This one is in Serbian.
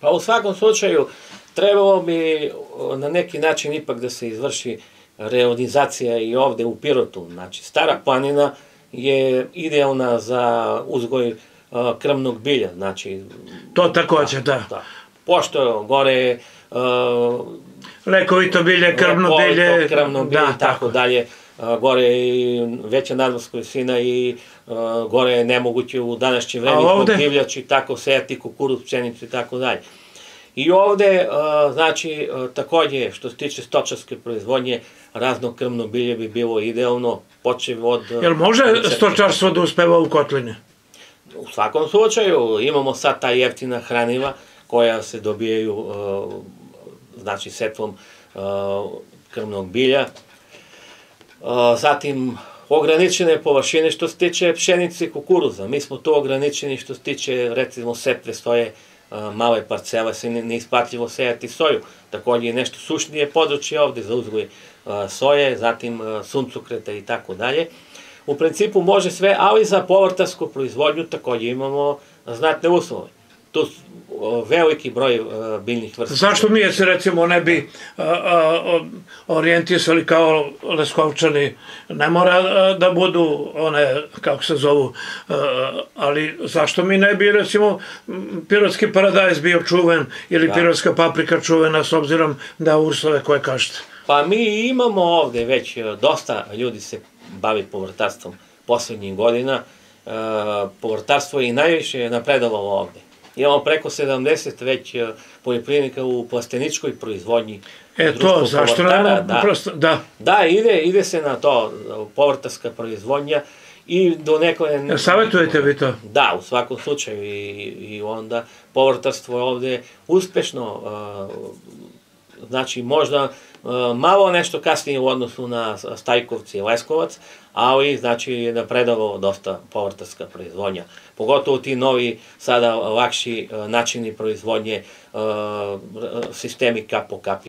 Pa u svakom slučaju trebalo bi na neki način ipak da se izvrši reonizacija i ovde u Pirotu. Znači, Stara planina je idealna za uzgoj krmnog bilja. Znači, to takođe, da. da. Pošto gore lekovito bilje, krmno bilje, krmno bilje da, tako, tako dalje. Gore je veća nadmorska visina i gore je nemoguće u današnje vreme ovde... divljači tako sejati kukuruz, pšenicu i tako dalje. I ovde, znači, takođe, što se tiče stočarske proizvodnje, razno krmno bilje bi bilo idealno, počev od... Jel može stočarstvo da uspeva u kotline? U svakom slučaju, imamo sad ta jeftina hraniva koja se dobijaju, znači, setvom krmnog bilja. Zatim, ograničene površine što se tiče pšenice i kukuruza. Mi smo to ograničeni što se tiče, recimo, setve stoje male parcele, se ne isplatljivo sejati soju. Takođe je nešto sušnije područje ovde za uzgoj soje, zatim suncokreta i tako dalje. U principu može sve, ali za povrtarsku proizvodnju takođe imamo znatne uslove to veliki broj biljnih vrsta. Zašto mi se recimo ne bi orijentisali kao leskovčani, ne mora da budu one, kako se zovu, ali zašto mi ne bi recimo pirotski paradajz bio čuven ili da. pirotska paprika čuvena s obzirom da uslove koje kažete? Pa mi imamo ovde već dosta ljudi se bavi povrtarstvom poslednjih godina. Povrtarstvo je i najviše napredovalo ovde Imamo preko 70 već e, poljoprivrednika u plasteničkoj proizvodnji. E to, zašto ne? Da, prosto, da. Da, ide, ide se na to, povrtarska proizvodnja i do neko... Ja, savjetujete vi to? Da, u svakom slučaju i, i onda povrtarstvo je ovde uspešno, uh, znači možda malo nešto kasnije u odnosu na Stajkovci i Leskovac, ali znači je napredovalo dosta povrtarska proizvodnja. Pogotovo ti novi, sada lakši načini proizvodnje, sistemi kap po kapi.